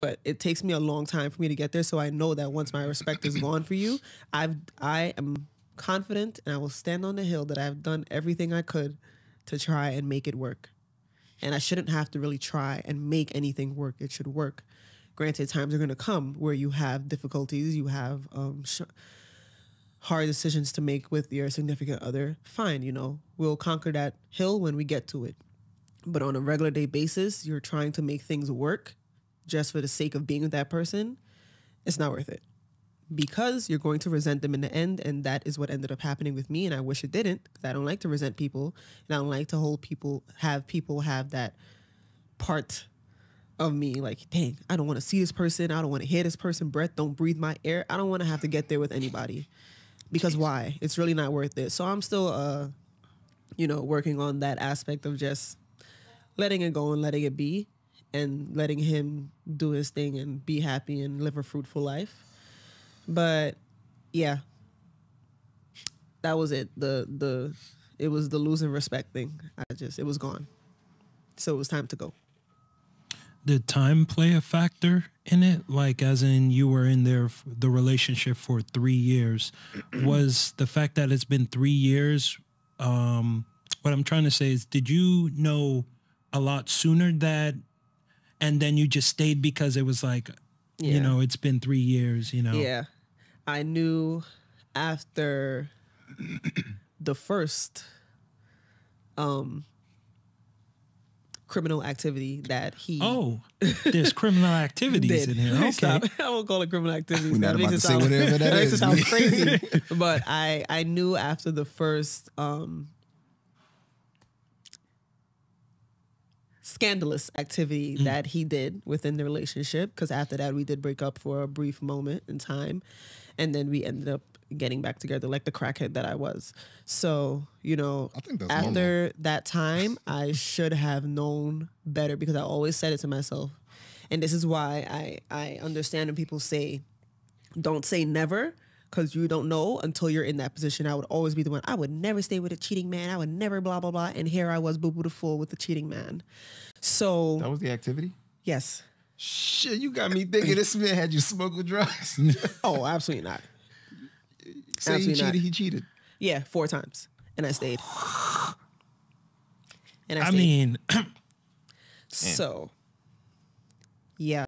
but it takes me a long time for me to get there. So I know that once my respect is gone for you, I've I am confident and I will stand on the hill that I've done everything I could to try and make it work. And I shouldn't have to really try and make anything work. It should work. Granted, times are going to come where you have difficulties, you have um, hard decisions to make with your significant other. Fine, you know, we'll conquer that hill when we get to it. But on a regular day basis, you're trying to make things work just for the sake of being with that person, it's not worth it. Because you're going to resent them in the end, and that is what ended up happening with me. And I wish it didn't, because I don't like to resent people, and I don't like to hold people, have people have that part of me like, dang, I don't want to see this person, I don't want to hear this person breath, don't breathe my air. I don't want to have to get there with anybody. Because why? It's really not worth it. So I'm still uh, you know, working on that aspect of just letting it go and letting it be and letting him do his thing and be happy and live a fruitful life. But yeah, that was it. The the it was the losing respect thing. I just it was gone. So it was time to go. Did time play a factor in it? Like, as in you were in there, the relationship for three years. was the fact that it's been three years? Um, what I'm trying to say is, did you know a lot sooner that and then you just stayed because it was like yeah. you know it's been three years you know? Yeah. I knew after the first um criminal activity that he oh there's criminal activities in here. Okay. Stop. i won't call it criminal activities. We're not about to say whatever that, that makes it sound crazy. But i i knew after the first um scandalous activity mm. that he did within the relationship. Because after that, we did break up for a brief moment in time, and then we ended up getting back together like the crackhead that I was. So you know, after normal. that time, I should have known better because I always said it to myself, and this is why I I understand when people say, "Don't say never." Because you don't know until you're in that position. I would always be the one. I would never stay with a cheating man. I would never blah blah blah. And here I was, boo boo the fool with the cheating man. So that was the activity. Yes. Shit, you got me thinking this man had you smoke with drugs. oh, absolutely not. Say absolutely he cheated. Not. He cheated. Yeah, four times, and I stayed. And I, I mean, so yeah.